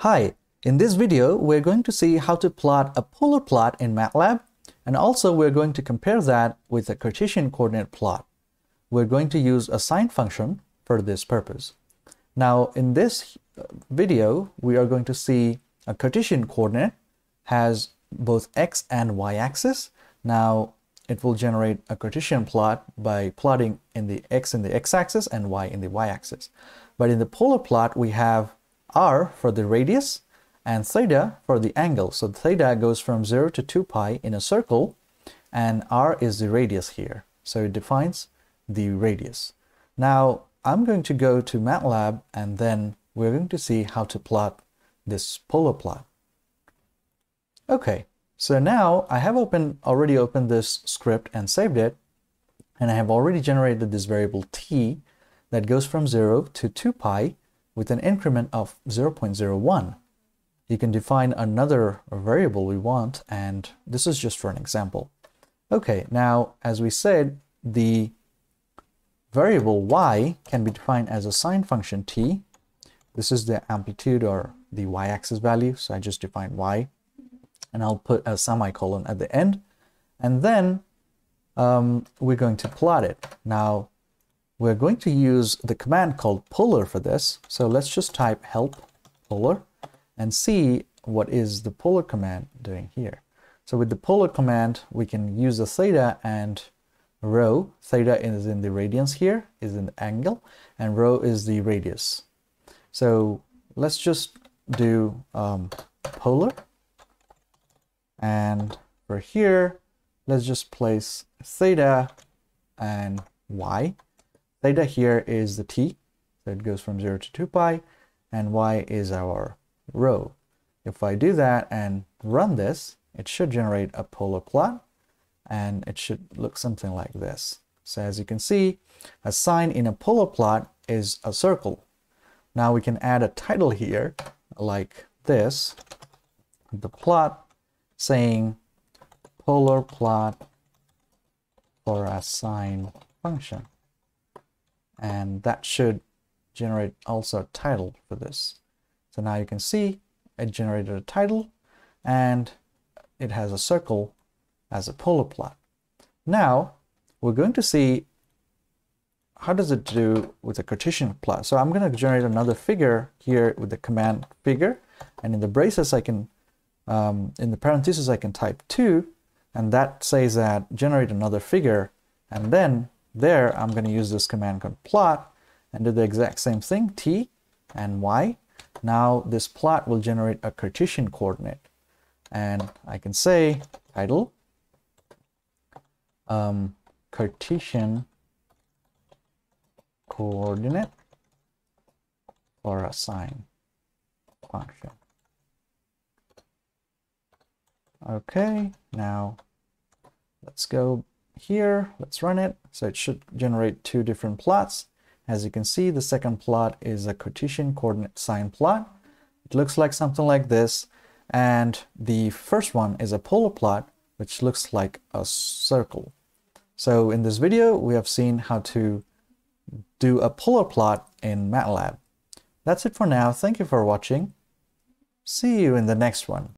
Hi, in this video we're going to see how to plot a polar plot in MATLAB and also we're going to compare that with a Cartesian coordinate plot. We're going to use a sine function for this purpose. Now in this uh, video we are going to see a Cartesian coordinate has both x and y axis. Now it will generate a Cartesian plot by plotting in the x in the x-axis and y in the y-axis. But in the polar plot we have r for the radius and theta for the angle. So theta goes from 0 to 2 pi in a circle and r is the radius here. So it defines the radius. Now I'm going to go to MATLAB and then we're going to see how to plot this polar plot. Okay, so now I have opened already opened this script and saved it and I have already generated this variable t that goes from 0 to 2 pi with an increment of 0.01. You can define another variable we want, and this is just for an example. Okay, now, as we said, the variable y can be defined as a sine function t. This is the amplitude or the y-axis value, so I just define y, and I'll put a semicolon at the end, and then um, we're going to plot it. Now, we're going to use the command called polar for this. So let's just type help polar and see what is the polar command doing here. So with the polar command, we can use the theta and rho. Theta is in the radians here, is in the angle, and rho is the radius. So let's just do um, polar. And for here, let's just place theta and y. Theta here is the t, so it goes from 0 to 2 pi, and y is our rho. If I do that and run this, it should generate a polar plot, and it should look something like this. So as you can see, a sine in a polar plot is a circle. Now we can add a title here, like this, the plot saying polar plot for a sine function and that should generate also a title for this. So now you can see it generated a title and it has a circle as a polar plot. Now we're going to see how does it do with a Cartesian plot. So I'm going to generate another figure here with the command figure and in the braces I can um, in the parentheses I can type 2 and that says that generate another figure and then there, I'm going to use this command called plot and do the exact same thing, t and y. Now this plot will generate a Cartesian coordinate. And I can say title um, Cartesian coordinate for a sine function. Okay, now let's go here. Let's run it. So it should generate two different plots. As you can see, the second plot is a Cartesian coordinate sine plot. It looks like something like this. And the first one is a polar plot, which looks like a circle. So in this video, we have seen how to do a polar plot in MATLAB. That's it for now. Thank you for watching. See you in the next one.